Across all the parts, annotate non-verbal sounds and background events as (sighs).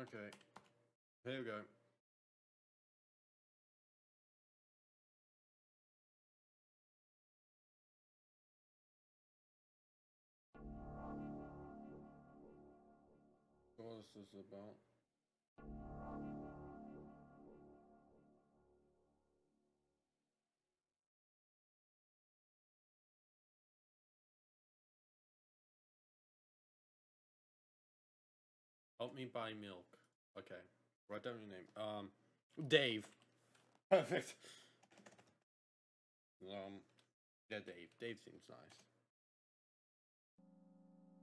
Okay. Here we go. What is this about? Help me buy milk. Okay. Write down your name. Um, Dave. (laughs) Perfect. Um, yeah, Dave. Dave seems nice.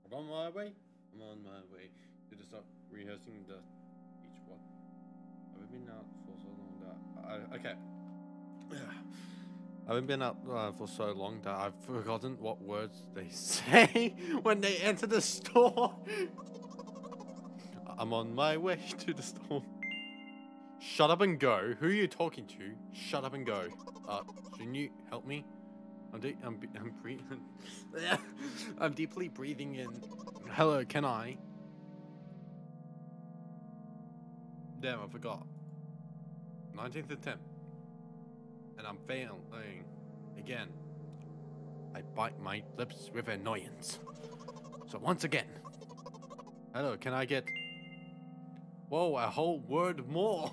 I'm on my way. I'm on my way to the start rehearsing the speech. What? I've been out for so long that I okay. I (sighs) haven't been out uh, for so long that I've forgotten what words they (laughs) say when they enter the store. I'm on my way (laughs) to the store. Shut up and go. Who are you talking to? Shut up and go. Uh, can you help me? I'm I'm I'm breathing. (laughs) I'm deeply breathing in. Hello, can I? Damn, I forgot. 19th attempt. And I'm failing again. I bite my lips with annoyance. So once again. Hello, can I get Whoa, a whole word more.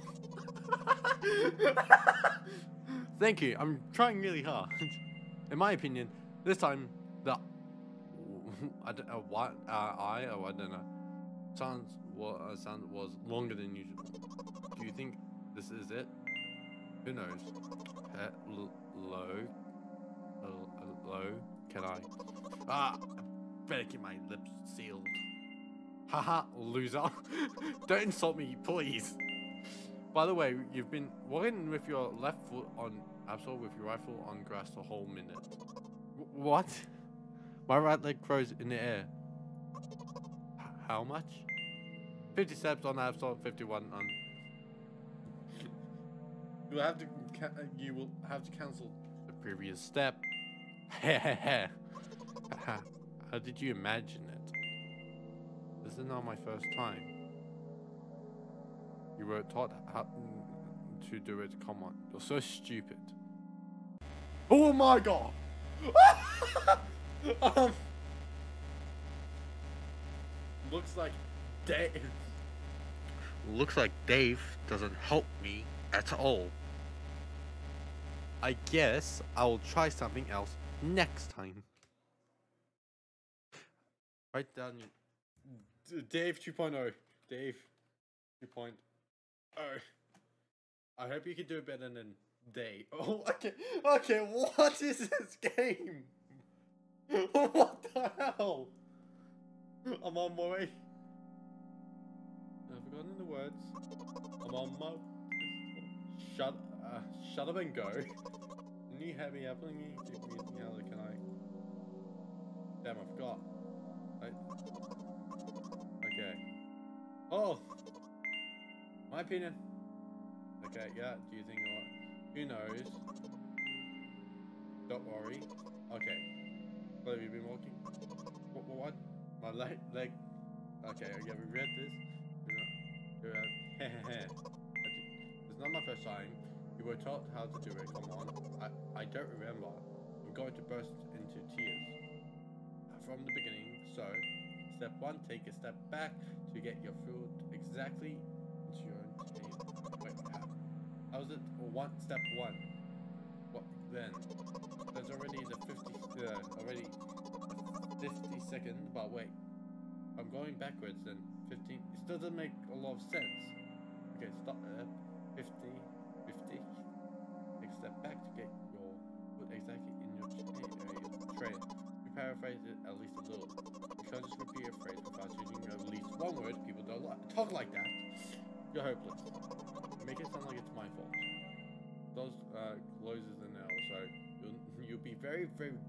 (laughs) Thank you. I'm trying really hard. (laughs) In my opinion, this time the (laughs) I don't know what uh, I or I don't know sounds what uh, sound was longer than usual. Do you think this is it? Who knows? Hello, hello. Can I? Ah, I better keep my lips sealed. Haha, loser. (laughs) Don't insult me, please. By the way, you've been walking with your left foot on Absol with your rifle on grass the whole minute. W what? My right leg grows in the air. H how much? 50 steps on Absol, 51 on... you will have to you will have to cancel the previous step. (laughs) How did you imagine it? This is not my first time. You were taught how to do it. Come on. You're so stupid. Oh my god! (laughs) um, looks like Dave. Looks like Dave doesn't help me at all. I guess I'll try something else next time. Write down your Dave 2.0. Dave 2.0. I hope you can do it better than Dave. (laughs) Oh, okay. Okay, what is this game? (laughs) what the hell? I'm on my way. I've forgotten the words. I'm on my. Shut, uh, shut up and go. New heavy happening. Can I? Damn, I forgot. I... Okay. Oh! My opinion. Okay, yeah, do you think what? Who knows? Don't worry. Okay. What have you been walking? What? What? what? My (laughs) leg? leg. Okay, yeah, we read this. (laughs) It's not my first time. You were taught how to do it. Come on. I, I don't remember. I'm going to burst into tears. From the beginning, so Step one, take a step back to get your food exactly into your table. Wait, how? How's it? One step one. What then? There's already the 50, uh, already 50 second, but wait. I'm going backwards then. 15, it still doesn't make a lot of sense. Okay, stop there. 50, 50. Take a step back to get your food exactly in your uh, tray. We paraphrase it at least a little. You can't just repeat a phrase without using at least one word. People don't talk like that. You're hopeless. Make it sound like it's my fault. Those uh, closes an hour, so you'll, (laughs) you'll be very, very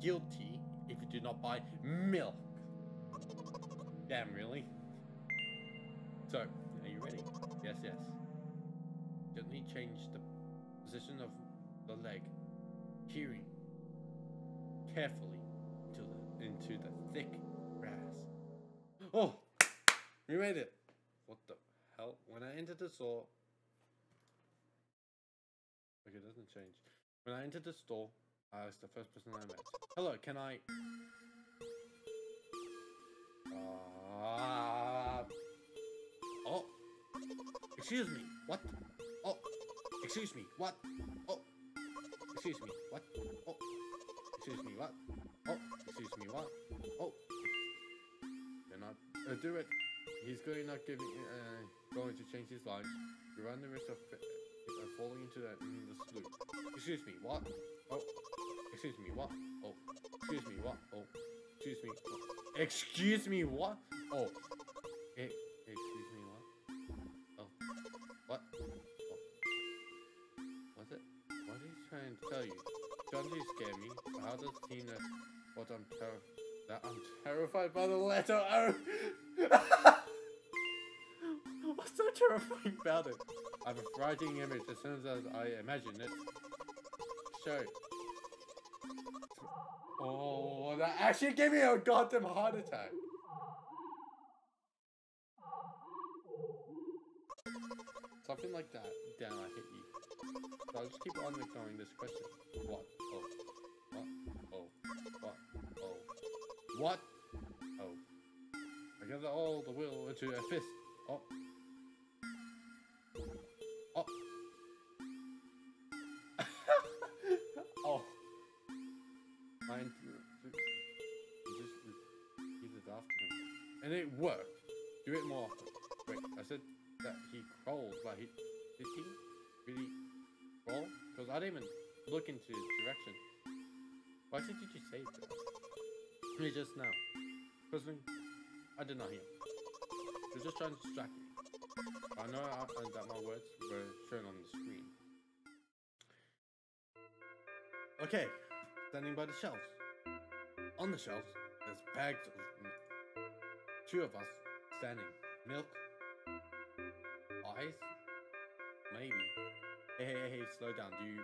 guilty if you do not buy milk. Damn, really? So, are you ready? Yes, yes. Gently change the position of the leg. Hearing carefully into the into the thick. Oh, we made it. What the hell? When I entered the store. Okay, it doesn't change. When I entered the store, I was the first person I met. Hello, can I. Uh, oh. Excuse me. What? Oh. Excuse me. What? Oh. Excuse me. What? Oh. Excuse me. What? Oh. Excuse me. What? Oh. Uh, do it. He's going not giving. Uh, going to change his life. You run the risk of uh, falling into that in the sloop. Excuse me. What? Oh. Excuse me. What? Oh. Excuse me. What? Oh. Excuse me. What? Excuse me. What? Oh. Eh, excuse me. What? Oh. What? Oh. What's it? What is he trying to tell you? Don't you scare me? How does he know what I'm that I'm terrified by the letter O? (laughs) What's so terrifying about it? I have a frightening image as soon as I imagine it. Show. Oh, that actually gave me a goddamn heart attack. Something like that. Damn, I hit you. So I'll just keep on ignoring this question. What? Oh. What? Oh. I gather all the will into a fist. Oh. Oh. (laughs) oh. Mine. Just repeat it after him. And it worked. Do it more often. Wait, I said that he crawled, but he did he really crawl? Because I didn't even look into his direction. Why did you say that? Me just now. Because I did not hear. You're just trying to distract me. I know I, that my words were shown on the screen. Okay, standing by the shelves. On the shelves, there's bags of two of us standing. Milk, ice, maybe. Hey, hey, hey, slow down. Do you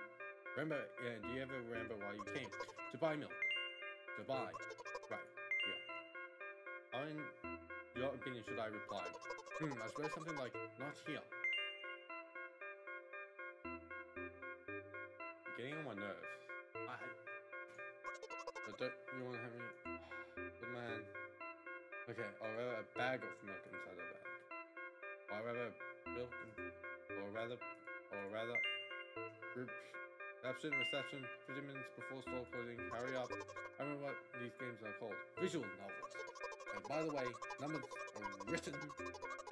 remember? Do you ever remember why you came? To buy milk. To buy. In your opinion should I reply? Hmm. I suppose something like not here. Getting on my nerves. I. But don't you want to have me? But man. Okay, I'll rather a bag of milk inside a bag. Or rather milk, or rather, or rather, group reception, reception, 50 minutes before store closing, hurry up. I remember what these games are called. Visual novels. And by the way, numbers are written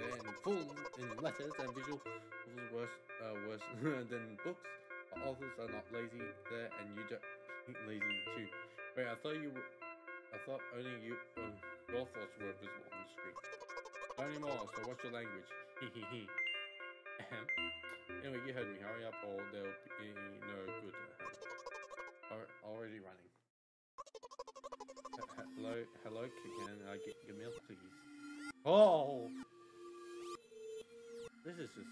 in full in letters and visual novels worse, uh, worse (laughs) than books. But authors are not lazy there and you don't (laughs) lazy too. Wait, I thought you were, I thought only you, um, your thoughts were visible on the screen. Not anymore, so what's your language? (laughs) Anyway, you heard me. Hurry up, or there'll be no good. Al- Already running. Hello, hello, can I get your milk, please? Oh! This is just.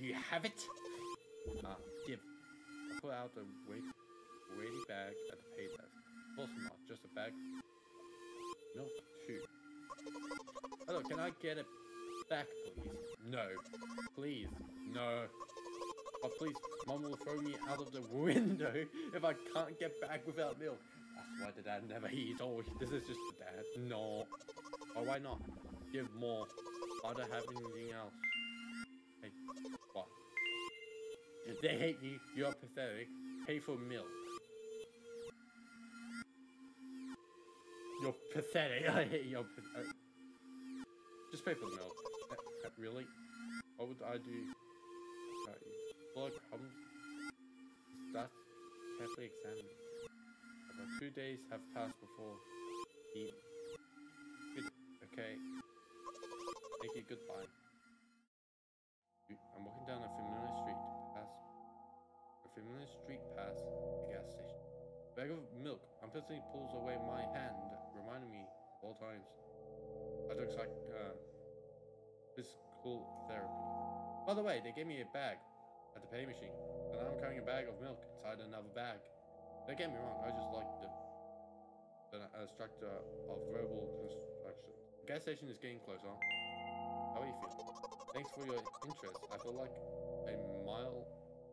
You have it? Ah, give. I pull out a weight, weighty bag at the pay desk. Course not, just a bag. Milk, too. Hello, can I get it back, please? No. Please. No. Oh, please, Mom will throw me out of the (laughs) window if I can't get back without milk. That's why the dad never eats. Oh, this is just the dad. No. Oh, why not? Give more. Why do have anything else? Hey, what? If they hate you, you're pathetic. Pay for milk. You're pathetic. (laughs) I hate you. Just pay for the milk. Uh, uh, really? What would I do? Blood crumbs. That's carefully examined. Two days have passed before he. Good. Okay. Thank you. Goodbye. I'm walking down a familiar street pass. a familiar street past the gas station. Bag of milk unpleasantly pulls away my hand, reminding me of all times. That looks like uh, physical therapy. By the way, they gave me a bag at the pay machine, and I'm carrying a bag of milk inside another bag. Don't get me wrong, I just like the the uh, structure of verbal construction. The gas station is getting closer. How are you feeling? Thanks for your interest. I feel like a mile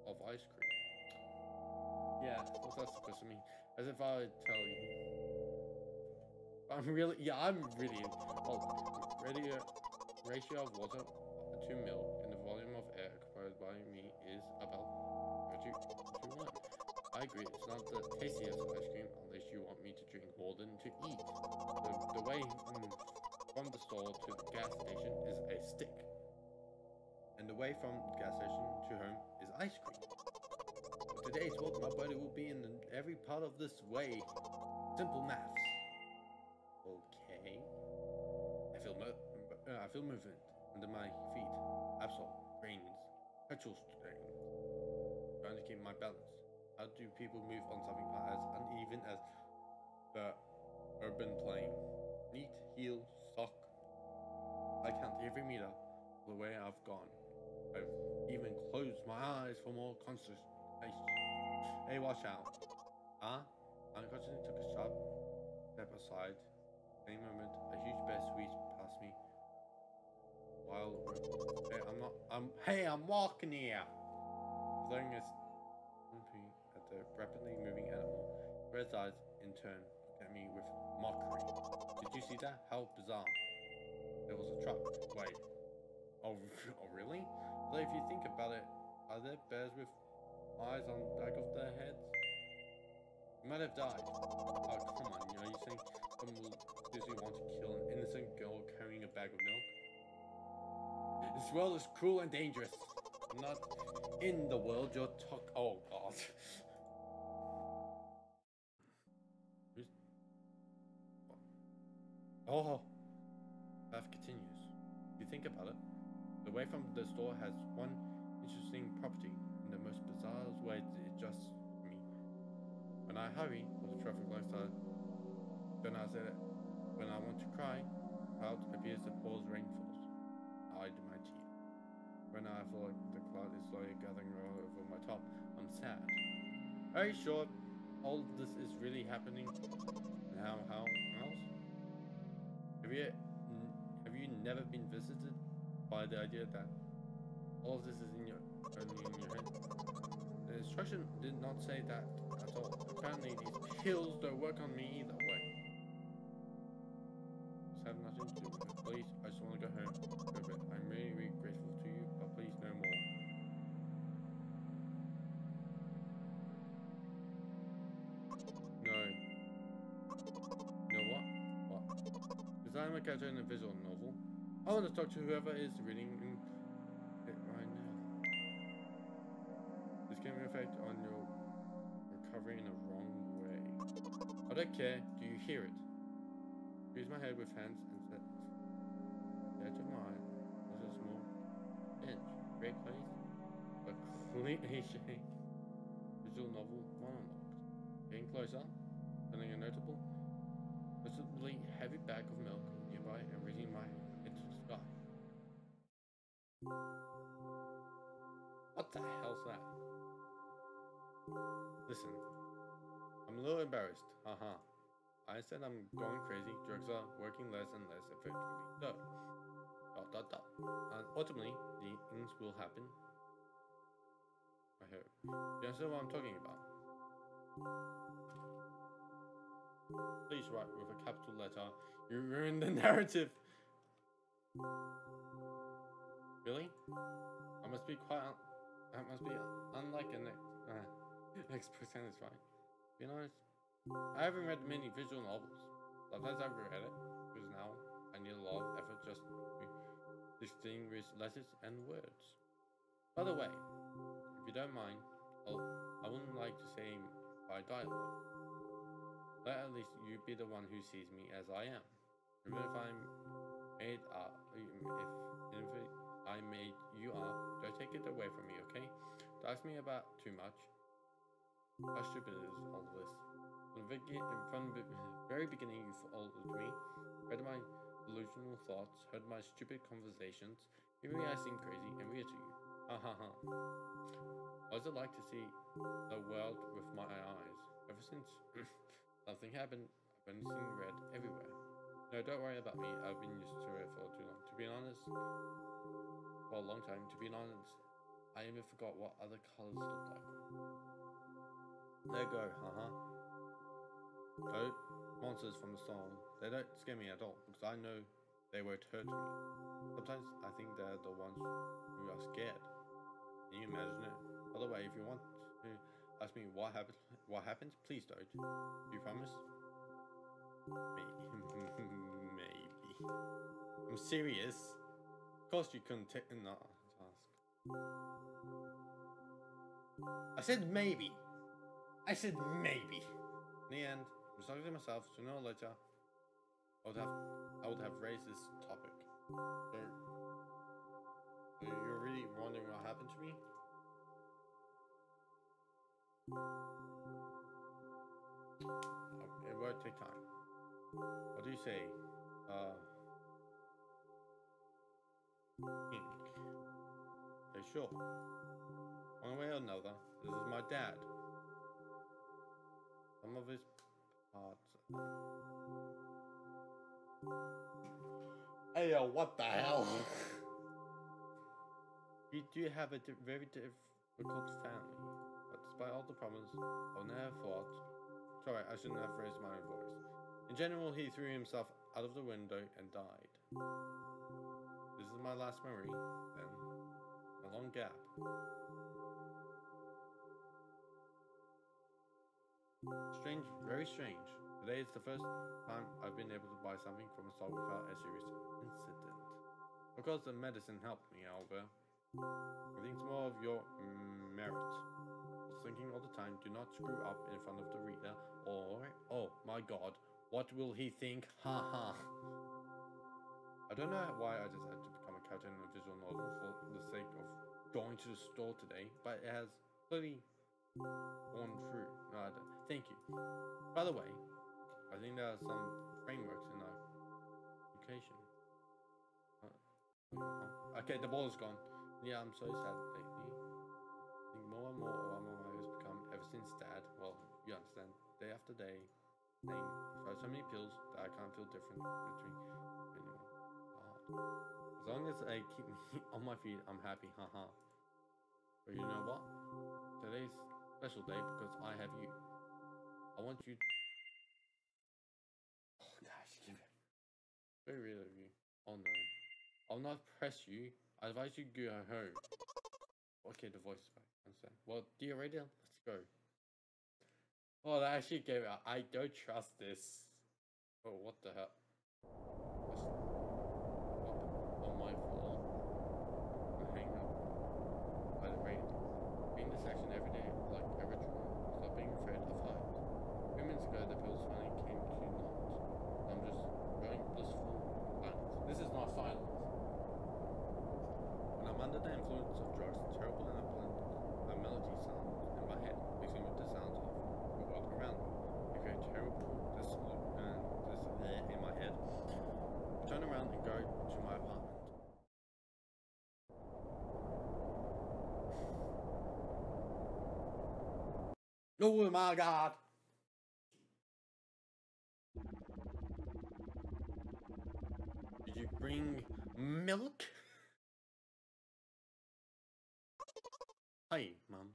of ice cream. Yeah, what's that supposed to mean? As if I would tell you. I'm really, yeah, I'm really, well, radio, ratio of water to milk and the volume of air acquired by me is about 30 to 1. I agree, it's not the tastiest ice cream unless you want me to drink more than to eat. The, the way mm, from the store to the gas station is a stick. And the way from the gas station to home is ice cream. Today's world, my body will be in every part of this way. Simple maths. Okay. I feel mo uh, I feel movement under my feet. Absol, brains, petrol strain. Trying to keep my balance. How do people move on something as uneven as the urban plane? Neat, heel, sock. I count every meter the way I've gone. I've even closed my eyes for more concentration. Hey, watch out. Ah, huh? unconsciously took a sharp step aside any moment, a huge bear sweeps past me. While hey, I'm not, I'm hey, I'm walking here. Snooping at the rapidly moving animal. Red's eyes, in turn, looked at me with mockery. Did you see that? How bizarre! There was a truck. Wait. Oh, (laughs) oh really? Though if you think about it, are there bears with eyes on the back of their heads? You might have died. Oh, come on, you know, you saying someone will seriously want to kill an innocent girl carrying a bag of milk? This world is cruel and dangerous. Not in the world you're talk- Oh, God. (laughs) Oh. Path continues. If you think about it, the way from the store has one interesting property in the most bizarre way it just me. When I hurry for the traffic lights are then I said when I want to cry, cloud appears to pause rainfalls. I do my teeth. When I feel like the cloud is slowly gathering over my top, I'm sad. Are you sure all this is really happening? And how how else? Have you have you never been visited by the idea that all of this is in your only in your head? The instruction did not say that at all. Apparently these pills don't work on me either way have nothing to do with it. Please, I just want to go home. A character in a visual novel. I want to talk to whoever is reading it right now. This can affect on your recovery in a wrong way. I don't care. Do you hear it? Use my head with hands and set the edge of my eye was a small inch. Great place. A completely (laughs) shaped visual novel monologues. Getting closer, sending a notable, visibly heavy bag of milk nearby and raising my head to the. What the hell's that? Listen, I'm a little embarrassed, haha. I said I'm going crazy. Drugs are working less and less effectively. So, dot dot dot. And ultimately, the things will happen. I hope. You understand what I'm talking about? Please write with a capital letter. You ruined the (laughs) narrative. Really? I must be quite. I must be unlike an uh, (laughs) ex percent is right. Be honest. I haven't read many visual novels. Sometimes I've read it, because now I need a lot of effort just to distinguish letters and words. By the way, if you don't mind, I'll, I wouldn't like to say by dialogue. Let at least you be the one who sees me as I am. Even if I'm made up, if, if I made you up, don't take it away from me, okay? Don't ask me about too much. How stupid is all of this? From the very beginning, you followed me, read my delusional thoughts, heard my stupid conversations. Maybe I seem crazy and weird to you. Ha ha ha. What does it like to see the world with my eyes? Ever since (clears throat) something happened, I've been seeing red everywhere. No, don't worry about me. I've been used to it for too long. To be honest, for a long time. To be honest, I even forgot what other colors look like. There you go, haha. Toad monsters from the storm. They don't scare me at all because I know they won't hurt me. Sometimes I think they're the ones who are scared. Can you imagine it? By the way, if you want to ask me what happened, what happened, please don't. You promise? Maybe. (laughs) I'm serious. Of course you couldn't take no task. I said maybe. I said maybe. In the end, I'm sorry to myself. Sooner or later, I would have I would have raised this topic. So, so you're really wondering what happened to me? Oh, it will take time. What do you say? Uh, Hmm. ink. Okay, sure. One way or another, this is my dad. Some of his parts. Hey, yo, what the hell? (laughs) we do have a di- very difficult family, but despite all the problems, I'll never thought. Sorry, I shouldn't have raised my voice. In general, he threw himself out of the window and died. My last memory, then. A long gap. Strange, very strange. Today is the first time I've been able to buy something from a store without a serious incident. Of course, the medicine helped me, however. I think it's more of your merit. Thinking all the time, do not screw up in front of the reader, or oh my god, what will he think? Ha ha. I don't know why I decided to in a visual novel for the sake of going to the store today, but it has clearly gone through. No, I don't. Thank you. By the way, I think there are some frameworks in our education. Uh, uh, okay, the ball is gone. Yeah, I'm so sad lately. I think more and more Obama has become, ever since dad, well, you understand, day after day, saying, try so many pills that I can't feel different between anyone. God. As long as I keep me (laughs) on my feet, I'm happy, haha. But you know what? Today's special day because I have you. I want you. (sighs) Oh gosh, give it. Very real of you. Oh no. I'll not press you. I advise you go home. Okay, the voice is back. Understand. Well, do you? Let's go. Oh, that actually gave it. I don't trust this. Oh, what the hell? Just on my floor. And hang up by the rain. Being this action every day like a ritual. Stop being afraid of heights. Few minutes ago, the pills finally came to naught. I'm just going blissful silence. This is not silence. When I'm under the influence of drugs, terrible and unpleasant a melody sound in my head, mixing with the sounds of the world around me. I create terrible dissolute and this uh, in my head. I turn around and go to my apartment. Oh my god! Did you bring milk? Hi, mom.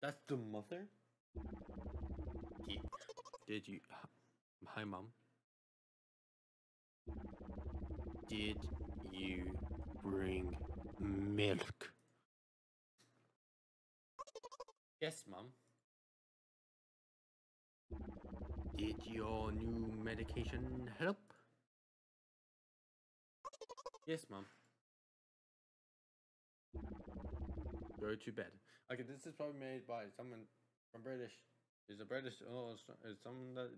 That's the mother? Did, you... Hi, mom. Did you bring milk? Yes, mom. Did your new medication help? Yes, mom. Go to bed. Okay, this is probably made by someone from British. Is a British or is someone that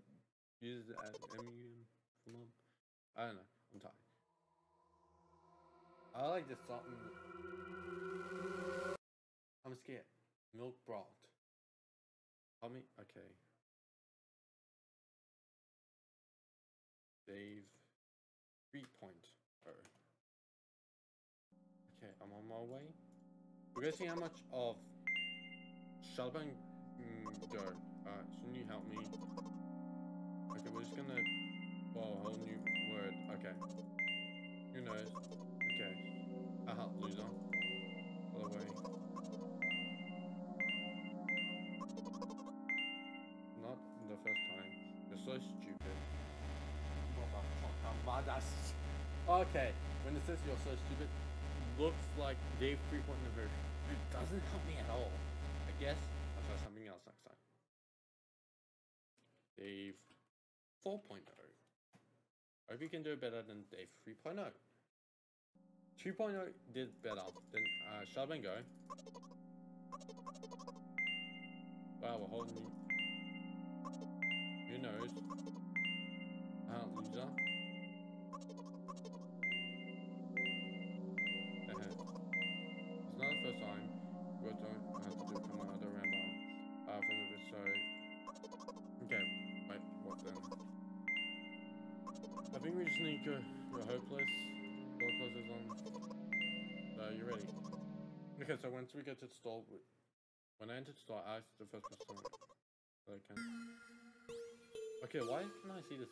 uses it as MUM? I don't know. I'm tired. I like this song. I'm scared. Milk broth. Tell me. Okay. Save. Three point. Oh. Okay, I'm on my way. We're gonna see how much of Shalban mm, go. Alright, so you help me. Okay, we're just gonna. Whoa, whole new word. Okay. Who knows? Okay. Ah, Haha, loser. By the way. Not the first time. You're so Okay, when it says you're so stupid, looks like Dave 3.0 version. It doesn't help me at all. I guess I'll try something else next time. Dave 4.0. Hope you can do better than Dave 3.0. 2.0 did better than uh, Shove and Go. Wow, we're holding you. Who knows? Uh, loser. Think we just need to go hopeless door closes on uh, you ready okay so once we get to the store we, when I enter the store I ask the first person that I can okay why can I see this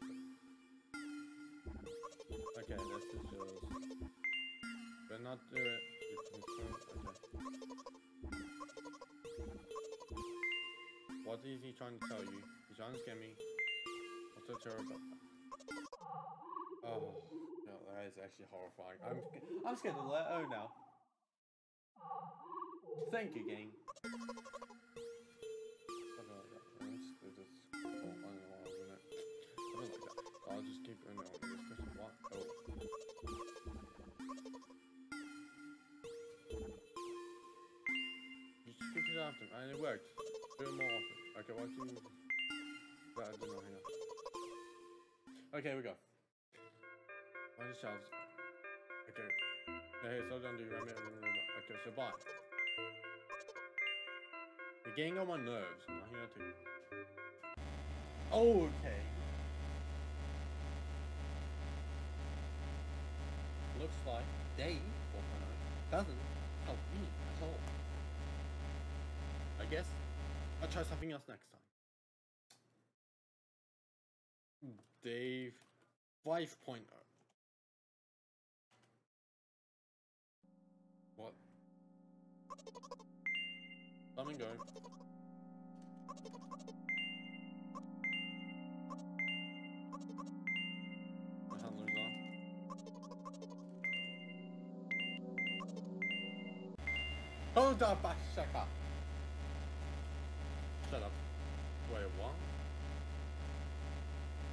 okay this is yours but not do it. Okay. What is he trying to tell you? He's trying to scare me. What's so terrible? Oh, no, that is actually horrifying. I'm, I'm scared to let oh now. Thank you, game. Why. I'll just keep on this. What? Oh. Just repeat it after, and it worked. Do it more often. Okay, what do you... That did not. Okay, we go. On the shelves. Okay. Hey, slow down, do remember? Okay, so bye. You're on my nerves. I'm not here to... Oh, okay. Looks like Dave 4.0 doesn't help me at all. I guess I'll try something else next time. Dave 5.0. Come and go. The handler's on. Hold up, Ashaka! Shut up. Wait, what?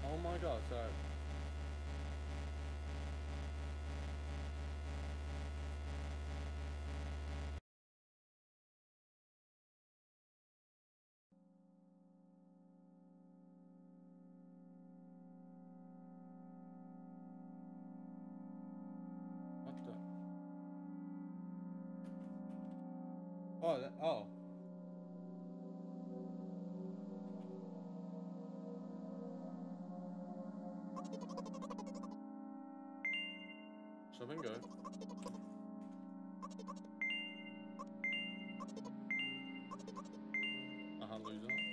Oh my god, so... Oh, that, oh. Stop and go. Uh-huh, loser.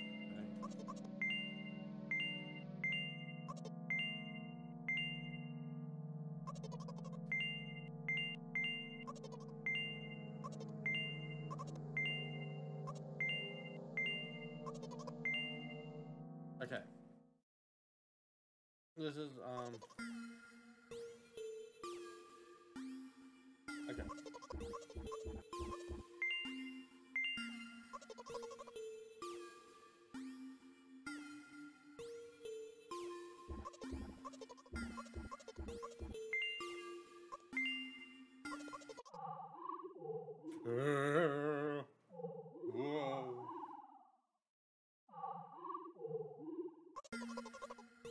This is, um... Okay.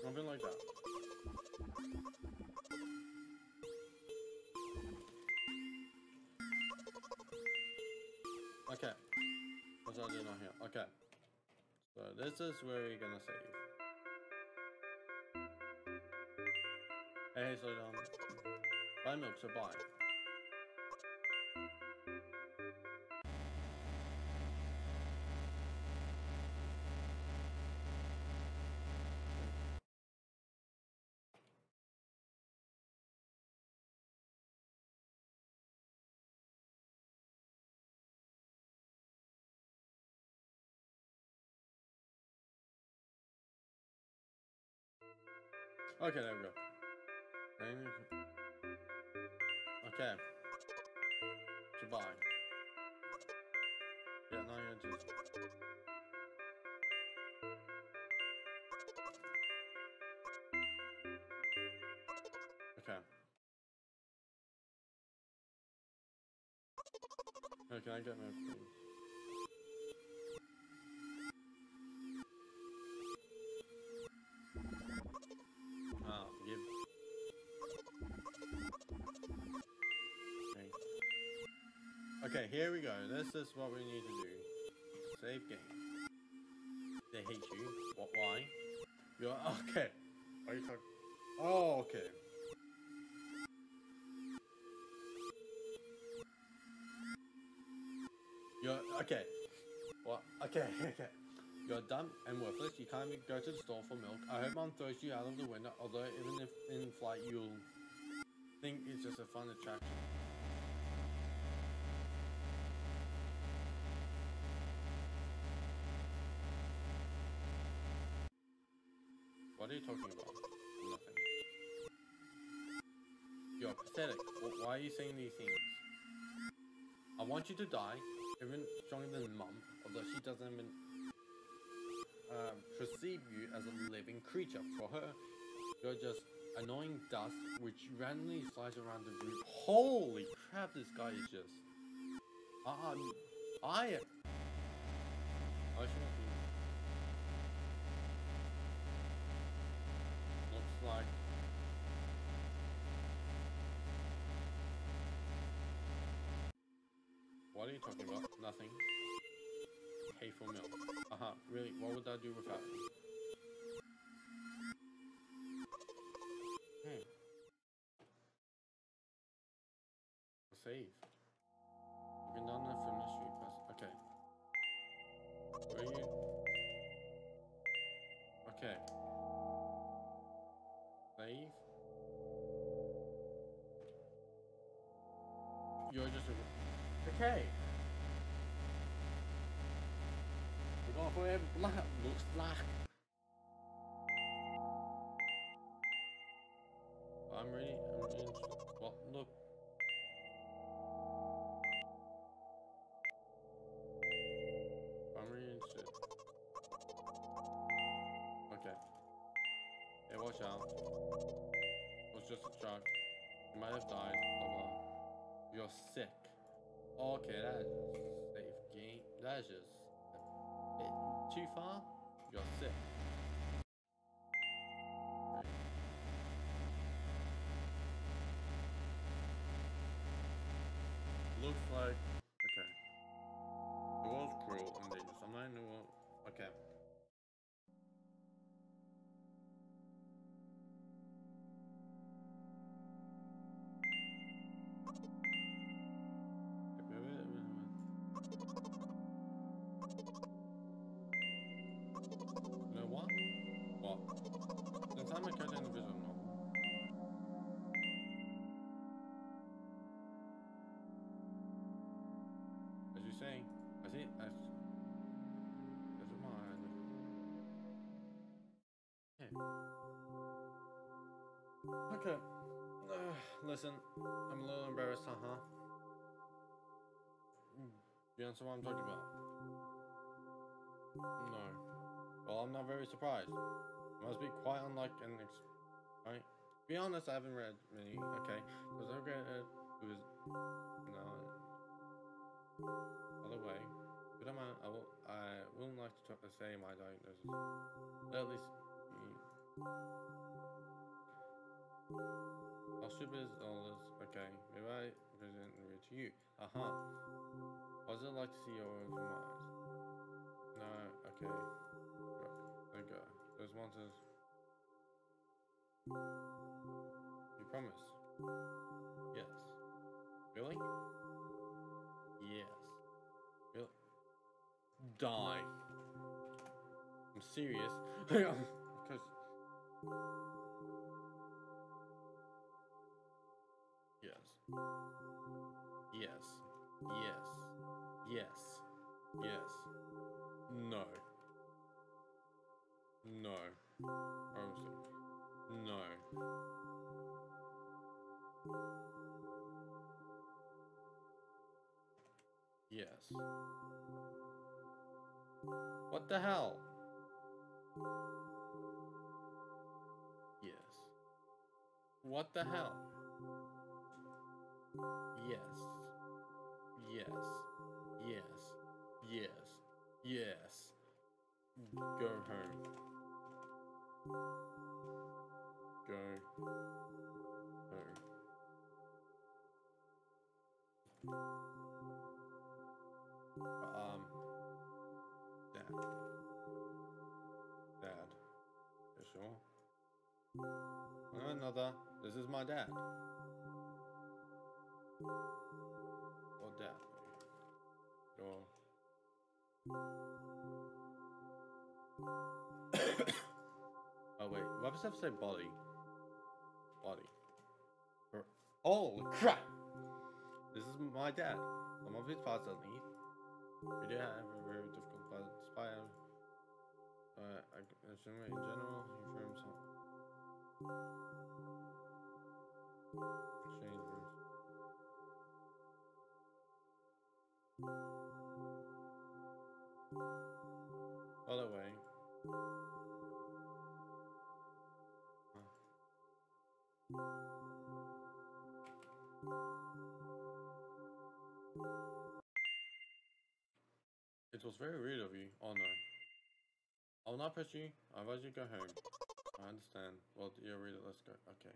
Something like that. I on here? Okay. So this is where we're gonna save. Hey, slow down. Buy milk, so buy. Okay, there we go. Okay. Goodbye. Yeah, now you're just. Okay. Can I get my Okay, here we go. This is what we need to do. Save game. They hate you. What? Why? You're okay. Are you talking? Oh, okay. You're okay. Well, okay, (laughs) okay. You're dumb and worthless. You can't even go to the store for milk. I hope mom throws you out of the window, although even if in flight you'll think it's just a fun attraction. What are you talking about? Nothing. You're pathetic. Why are you saying these things? I want you to die, even stronger than mum, although she doesn't even um, perceive you as a living creature. For her, you're just annoying dust which randomly flies around the room. Holy crap, this guy is just. Um, I. I should not be. Looks What are you talking about? Nothing. Hateful milk. Uh huh. Really? What would I do without you? Hmm. Save. Okay. We're going for a black. Looks like. I'm ready. I'm ready. Well, look. I'm really interested. Okay. Hey, watch out. It was just a shock. You might have died. Blah blah. You're sick. Okay, that safe game. That is just a bit too far. You're sick. Looks like okay. It was cruel and dangerous. I'm not in the world. Okay. As you say, I see as as a mind. Yeah. Okay. Uh, listen, I'm a little embarrassed, huh? You answer what I'm talking about? No. Well, I'm not very surprised. Must be quite unlike an ex. Right? To be honest, I haven't read many. Okay. No great. Uh, who is. No. By the way, good amount. I will. I wouldn't like to talk, uh, say my diagnosis. At least. mm. Stupid is all? Okay. Maybe I present it to you. Aha. Uh-huh. What does it like to see your own eyes? No. Okay. There you go. Those monsters. You promise? Yes. Really? Yes. Really? Die. I'm serious. (laughs) Because. Yes. Yes. Yes. Yes. Yes. No. No. No. Yes. What the hell? Yes. What the hell? Yes. Yes. Yes. Yes. Yes. Go home. Go home. Um. Dad. Dad. You sure? Another. This is my dad. Or dad. Your. Oh wait, what does that say body? Body. Oh crap! This is my dad. Some of his parts are neat. We do have a very difficult fight despite him. Uh, I assume in general, he. Exchange rooms. By the way. Was very rude of you. Oh no. Oh, I will not push you. I advise you to go home. I understand. Well, you're rude. Let's go. Okay.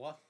What?